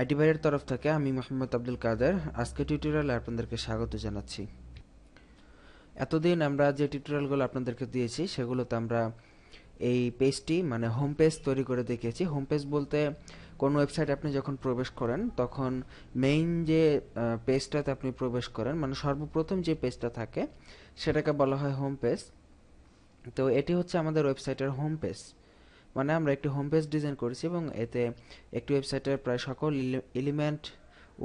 IT বাইরের তরফ থেকে আমি মোহাম্মদ আব্দুল কাদের আজকে টিউটোরিয়ালে আপনাদেরকে স্বাগত জানাচ্ছি। এতদিন আমরা যে টিউটোরিয়ালগুলো আপনাদেরকে দিয়েছি, সেগুলোতে আমরা এই পেজটি মানে হোম পেজ তৈরি করে দেখিয়েছি। হোম পেজ বলতে কোনো ওয়েবসাইট আপনি যখন প্রবেশ করেন, তখন মেইন যে পেজটাতে আপনি প্রবেশ করেন মানে সর্বপ্রথম যে পেজটা থাকে, সেটাকে বলা হয় হোম পেজ তো এটি হচ্ছে আমাদের ওয়েবসাইটের হোম পেজ মানে আমরা একটি হোম পেজ ডিজাইন করেছি এবং এতে একটি ওয়েবসাইটের প্রায় সকল এলিমেন্ট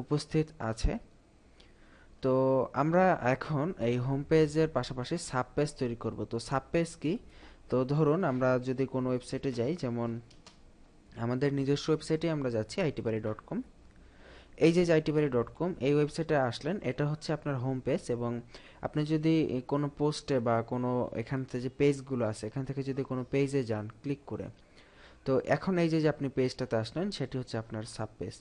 উপস্থিত আছে। তো আমরা এখন এই হোম পেজের পাশাপাশি সাব পেজ তৈরি করব। তো সাব পেজ কি? তো ধরুন আমরা যদি কোনো ওয়েবসাইটে যাই, যেমন আমাদের নিজস্ব ওয়েবসাইটে আমরা যাচ্ছি আইটিবাড়ি ডট কম এই যে আইটিবাড়ি ডট কম এই ওয়েবসাইটে আসলেন। এটা হচ্ছে আপনার হোম পেজ এবং আপনি যদি কোনো পোস্টে বা কোনো এখান থেকে যে পেজগুলো আছে, এখান থেকে যদি কোনো পেজে যান ক্লিক করে, তো এখন এই যে যে আপনি পেজটাতে আসলেন, সেটি হচ্ছে আপনার সাব পেজ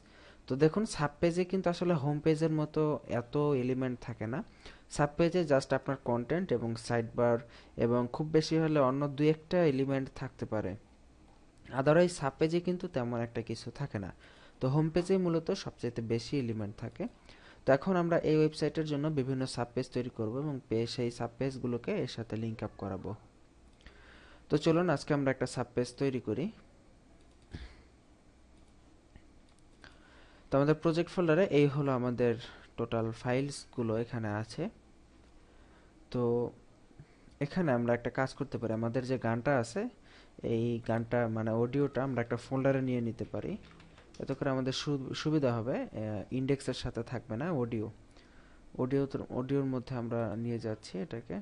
তো দেখুন সাব পেজে কিন্তু আসলে হোম পেজের মতো এত এলিমেন্ট থাকে না। সাব পেজে জাস্ট আপনার কন্টেন্ট এবং সাইড বার এবং খুব বেশি হলে অন্য দুই একটা এলিমেন্ট থাকতে পারে। আদারওয়াইজ সাব পেজে কিন্তু তেমন একটা কিছু থাকে না। তো হোম পেজে মূলত সবচেয়ে বেশি এলিমেন্ট থাকে। তো এখন আমরা এই ওয়েবসাইটের জন্য বিভিন্ন সাব পেজ তৈরি করব এবং পেজ সেই সাব পেজগুলোকে এর সাথে লিঙ্ক আপ করাবো। তো চলুন আজকে আমরা একটা সাব পেজ তৈরি করি। তো আমাদের প্রজেক্ট ফোল্ডারে এই হলো আমাদের টোটাল ফাইলসগুলো এখানে আছে। তো এখানে আমরা একটা কাজ করতে পারি। আমাদের যে গানটা আছে, এই গানটা মানে অডিওটা আমরা একটা ফোল্ডারে নিয়ে নিতে পারি। এতে করে আমাদের সুবিধা হবে ইন্ডেক্সের সাথে থাকবে না, অডিও। অডিও অডিওর মধ্যে আমরা নিয়ে যাচ্ছি এটাকে।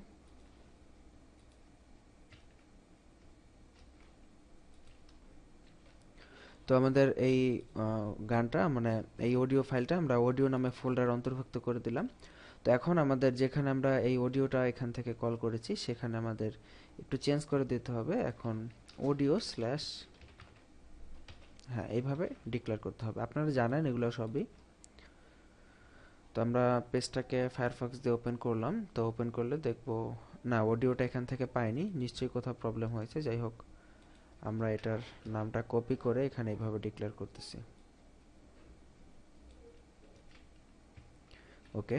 তো আমাদের এই গানটা মানে এই অডিও ফাইলটা আমরা অডিও নামে ফোল্ডার অন্তর্ভুক্ত করে দিলাম। তো এখন আমাদের যেখানে আমরা এই অডিওটা এখান থেকে কল করেছি, সেখানে আমাদের একটু চেঞ্জ করে দিতে হবে। এখন অডিও স্ল্যাশ হ্যাঁ এইভাবে ডিক্লেয়ার করতে হবে। আপনারা জানেন এগুলো সবই। তো আমরা পেজটাকে ফায়ারফক্স দিয়ে ওপেন করলাম। তো ওপেন করলে দেখব, না অডিওটা এখান থেকে পাইনি। নিশ্চয়ই কোথাও প্রবলেম হয়েছে। যাই হোক, আমরা এটার নামটা কপি করে এখানে এইভাবে ডিক্লেয়ার করতেছি। ওকে?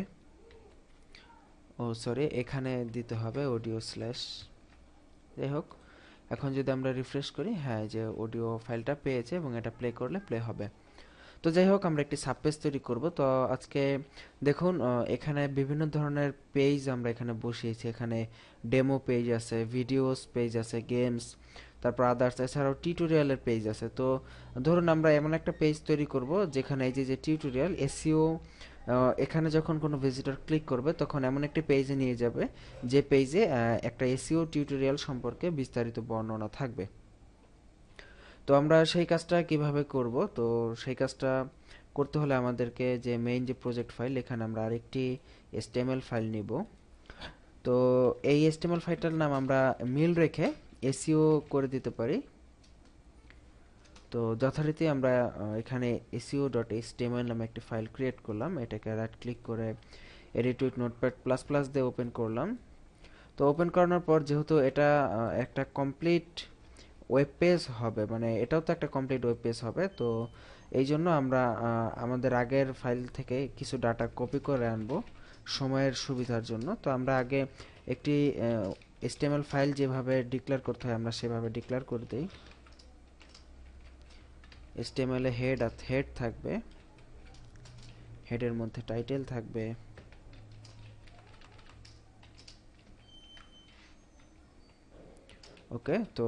ও সরি এখানে দিতে হবে অডিও স্ল্যাশ যাই হোক এখন যদি আমরা রিফ্রেশ করি হ্যাঁ যে অডিও ফাইলটা পেয়েছে এবং এটা প্লে করলে প্লে হবে। তো যাই হোক, আমরা একটি সাবপেজ তৈরি করব। তো আজকে দেখুন এখানে বিভিন্ন ধরনের পেজ আমরা এখানে বসিয়েছি। এখানে ডেমো পেজ আছে ভিডিওস পেজ আছে গেমস তারপর আদার্স এছাড়াও টিউটোরিয়ালের পেজ আছে। তো ধরুন, আমরা এমন একটা পেজ তৈরি করব, যেখানে এই যে যে টিউটোরিয়াল এসিও এখানে যখন কোনো ভিজিটর ক্লিক করবে, তখন এমন একটি পেজে নিয়ে যাবে, যে পেজে একটা এসিও টিউটোরিয়াল সম্পর্কে বিস্তারিত বর্ণনা থাকবে। তো আমরা সেই কাজটা কীভাবে করব? তো সেই কাজটা করতে হলে আমাদেরকে যে মেইন যে প্রজেক্ট ফাইল এখানে আমরা আরেকটি এসটিএমএল ফাইল নিব। তো এই এসটিএমএল ফাইলটার নাম আমরা মিল রেখে এসিও করে দিতে পারি। তো যথারীতি আমরা এখানে এসিও ডট এইচটিএমএল নামে একটি ফাইল ক্রিয়েট করলাম। এটাকে রাইট ক্লিক করে edit with notepad plus plus দিয়ে ওপেন করলাম। তো ওপেন করানোর পর যেহেতু এটা একটা কমপ্লিট ওয়েব পেজ হবে মানে এটাও তো একটা কমপ্লিট ওয়েব পেজ হবে, তো এই জন্য আমরা আমাদের আগের ফাইল থেকে কিছু ডাটা কপি করে আনব সময়ের সুবিধার জন্য। তো আমরা আগে একটি এসটিএমএল ফাইল যেভাবে ডিক্লেয়ার করতে হয় আমরা সেভাবে ডিক্লেয়ার করে দিই। এসটিএমএল হেড আর হেড থাকবে। হেডের মধ্যে টাইটেল থাকবে। ওকে তো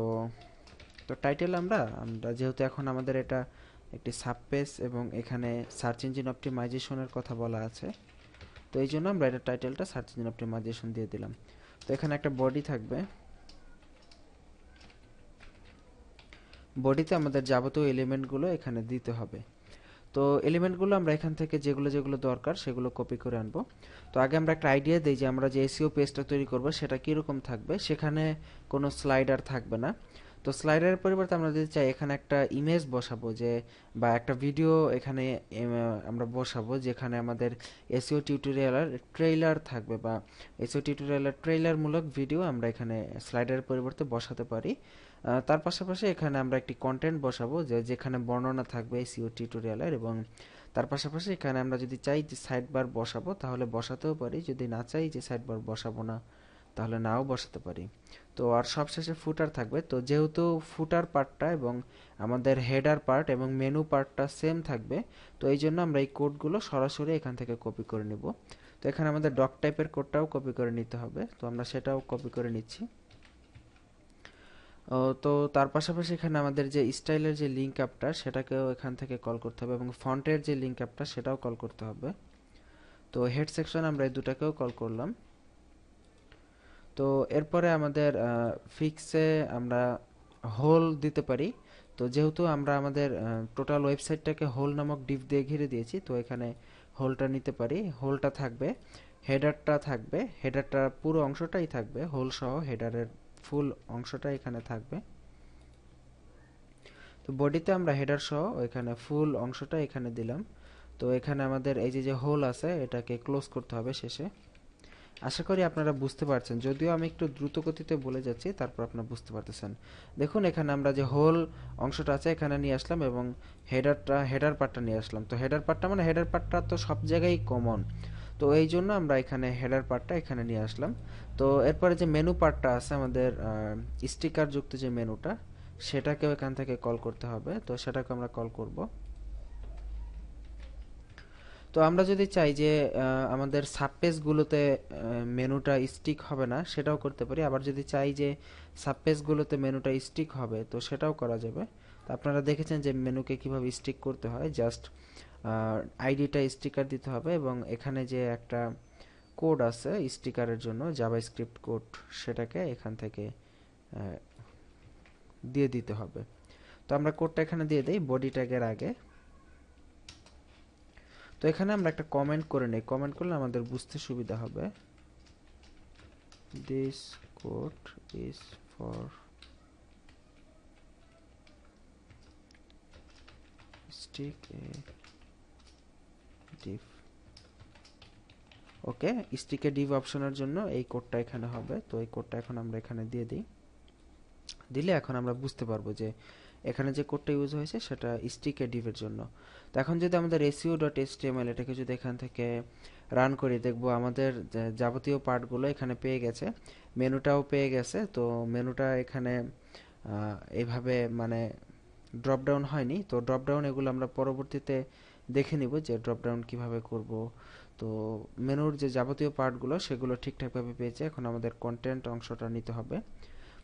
তো টাইটেল আমরা আমরা যেহেতু এখন আমাদের এটা একটি সাবপেজ এবং এখানে সার্চ ইঞ্জিন অপটিমাইজেশনের কথা বলা আছে, তো এই জন্য আমরা এটা টাইটেলটা সার্চ ইঞ্জিন অপটিমাইজেশন দিয়ে দিলাম। তো এখানে একটা বডি থাকবে। বডিতে আমাদের যাবতীয় এলিমেন্টগুলো এখানে দিতে হবে। তো এলিমেন্টগুলো আমরা এখান থেকে যেগুলো যেগুলো দরকার সেগুলো কপি করে আনব। তো আগে আমরা একটা আইডিয়া দিই যে আমরা যে এসিও পেজটা তৈরি করব সেটা কীরকম থাকবে, সেখানে কোনো স্লাইডার থাকবে না। তো স্লাইডারের পরিবর্তে আমরা যদি চাই এখানে একটা ইমেজ বসাবো যে, বা একটা ভিডিও এখানে আমরা বসাবো যেখানে আমাদের এসিও টিউটোরিয়ালের ট্রেইলার থাকবে বা এসিও টিউটোরিয়ালের ট্রেইলারমূলক ভিডিও আমরা এখানে স্লাইডারের পরিবর্তে বসাতে পারি। তার পাশাপাশি এখানে আমরা একটি কন্টেন্ট বসাবো যে যেখানে বর্ণনা থাকবে সিও টিউটোরিয়ালের এবং তার পাশাপাশি এখানে আমরা যদি চাই যে সাইড বার বসাবো, তাহলে বসাতেও পারি। যদি না চাই যে সাইড বার বসাবো না, তাহলে নাও বসাতে পারি। তো আর সবশেষে ফুটার থাকবে। তো যেহেতু ফুটার পার্টটা এবং আমাদের হেডার পার্ট এবং মেনু পার্টটা সেম থাকবে, তো এই জন্য আমরা এই কোডগুলো সরাসরি এখান থেকে কপি করে নিব। তো এখানে আমাদের ডক টাইপের কোডটাও কপি করে নিতে হবে। তো আমরা সেটাও কপি করে নিচ্ছি। তো তার পাশাপাশি এখানে আমাদের যে স্টাইলের যে লিঙ্ক অ্যাপটা সেটাকেও এখান থেকে কল করতে হবে এবং ফন্টের যে লিঙ্ক অ্যাপটা সেটাও কল করতে হবে। তো হেড সেকশন আমরা এই দুটাকেও কল করলাম। তো এরপরে আমাদের ফিক্সে আমরা হোল দিতে পারি। তো যেহেতু আমরা আমাদের টোটাল ওয়েবসাইটটাকে হোল নামক ডিপ দিয়ে ঘিরে দিয়েছি, তো এখানে হোলটা নিতে পারি। হোলটা থাকবে হেডারটা থাকবে হেডারটা পুরো অংশটাই থাকবে হোল সহ হেডারের ফুল অংশটা এখানে থাকবে। তো বডিতে আমরা হেডার সহ এখানে ফুল অংশটা এখানে দিলাম। তো এখানে আমাদের এই যে হোল আছে, এটাকে ক্লোজ করতে হবে শেষে। আশা করি আপনারা বুঝতে পারছেন। যদিও আমি একটু দ্রুত গতিতে বলে যাচ্ছি, তারপর আপনারা বুঝতে পারতেছেন। দেখুন, এখানে আমরা যে হোল অংশটা আছে, এখানে নিয়ে আসলাম এবং হেডারটা হেডার পার্টটা নিয়ে আসলাম। তো হেডার পার্টটা মানে হেডার পার্টটা তো সব জায়গায় কমন তো এই জন্য আমরা এখানে হেডার পার্টটা এখানে নিয়ে আসলাম। তো এরপরে যে মেনু পার্টটা আছে আমাদের স্টিকার যুক্ত যে মেনুটা সেটাকেও এখান থেকে কল করতে হবে। তো সেটাকে আমরা কল করব। তো আমরা যদি চাই যে আমাদের সাবপেজগুলোতে মেনুটা স্টিক হবে না, সেটাও করতে পারি। আবার যদি চাই যে সাবপেজগুলোতে মেনুটা স্টিক হবে, তো সেটাও করা যাবে। তো আপনারা দেখেছেন যে মেনুকে কীভাবে স্টিক করতে হয়। জাস্ট আইডিটা স্টিকার দিতে হবে এবং এখানে যে একটা কোড আছে স্টিকারের জন্য জাভা স্ক্রিপ্ট কোড সেটাকে এখান থেকে দিয়ে দিতে হবে। তো আমরা কোডটা এখানে দিয়ে দিই বডি ট্যাগের আগে। তো এখানে আমরা একটা কমেন্ট করে নিই। কমেন্ট করলে আমাদের বুঝতে সুবিধা হবে। This code is for sticky div okay sticky div অপশনের জন্য এই কোডটা এখানে হবে। তো এই কোডটা এখন আমরা এখানে দিয়ে দিই। দিলে এখন আমরা বুঝতে পারব যে এখানে যে কোডটা ইউজ হয়েছে সেটা স্টিকে ডিভের জন্য। তো এখন যদি আমাদের এসিও ডট এসটিএমএল এটাকে যদি এখান থেকে রান করি, দেখব আমাদের যাবতীয় পার্টগুলো এখানে পেয়ে গেছে। মেনুটাও পেয়ে গেছে, তো মেনুটা এখানে এইভাবে মানে ড্রপডাউন হয়নি। তো ড্রপডাউন এগুলো আমরা পরবর্তীতে দেখে নিব যে ড্রপ ডাউন কীভাবে করব। তো মেনুর যে যাবতীয় পার্টগুলো, সেগুলো ঠিকঠাকভাবে পেয়েছে। এখন আমাদের কন্টেন্ট অংশটা নিতে হবে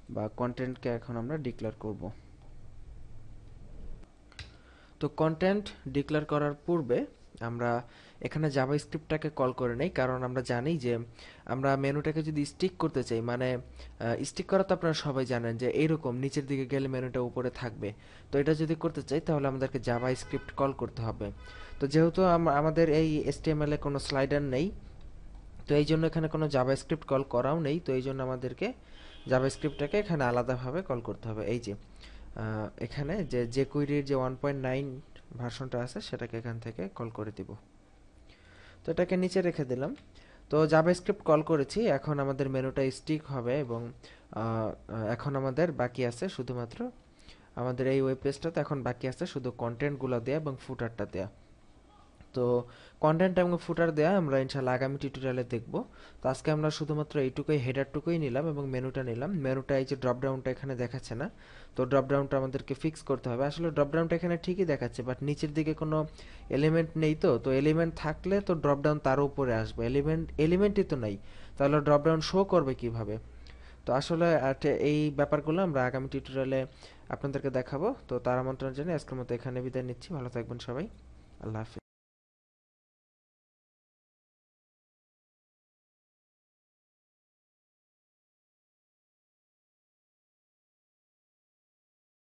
বা কন্টেন্টকে এখন আমরা ডিক্লেয়ার করব। তো কন্টেন্ট ডিক্লেয়ার করার পূর্বে আমরা এখানে জাভা স্ক্রিপ্টটাকে কল করে নেই, কারণ আমরা জানি যে আমরা মেনুটাকে যদি স্টিক করতে চাই মানে স্টিক করা তো আপনারা সবাই জানেন যে এইরকম নিচের দিকে গেলে মেনুটা উপরে থাকবে। তো এটা যদি করতে চাই, তাহলে আমাদেরকে জাভা স্ক্রিপ্ট কল করতে হবে। তো যেহেতু আমাদের এই এসটিএমএল এ কোনো স্লাইডার নেই, তো এই জন্য এখানে কোনো জাভা স্ক্রিপ্ট কল করাও নেই, তো এই জন্য আমাদেরকে জাভা স্ক্রিপ্টটাকে এখানে আলাদাভাবে কল করতে হবে। এই যে এখানে যে যে কুইরির যে ওয়ান পয়েন্ট নাইন ভার্সনটা আছে, সেটাকে এখান থেকে কল করে দিব। তো এটাকে নিচে রেখে দিলাম। তো জাভাস্ক্রিপ্ট কল করেছি, এখন আমাদের মেনুটা স্টিক হবে এবং এখন আমাদের বাকি আছে শুধুমাত্র আমাদের এই ওয়েব পেজটাতে এখন বাকি আছে শুধু কন্টেন্টগুলো দেওয়া এবং ফুটারটা দেয়া। তো কন্টেন্ট এবং ফুটার দেয়া আমরা ইনশাল্লাহ আগামী টিউটোরিয়ালে দেখব। তো আজকে আমরা শুধুমাত্র এইটুকুই হেডারটুকুই নিলাম এবং মেনুটা নিলাম। মেনুটা এই যে ড্রপডাউনটা এখানে দেখাচ্ছে না। তো ড্রপডাউনটা আমাদেরকে ফিক্স করতে হবে। আসলে ড্রপডাউনটা এখানে ঠিকই দেখাচ্ছে বাট নিচের দিকে কোনো এলিমেন্ট নেই তো। তো এলিমেন্ট থাকলে তো ড্রপডাউন তার উপরে আসবে। এলিমেন্ট এলিমেন্টই তো নাই। তাহলে ড্রপডাউন শো করবে কীভাবে? তো আসলে এই ব্যাপারগুলো আমরা আগামী টিউটোরিয়ালে আপনাদেরকে দেখাবো। তো তার আমন্ত্রণ জানিয়ে আজকের মতো এখানে বিদায় নিচ্ছি। ভালো থাকবেন সবাই। আল্লাহ হাফিজ।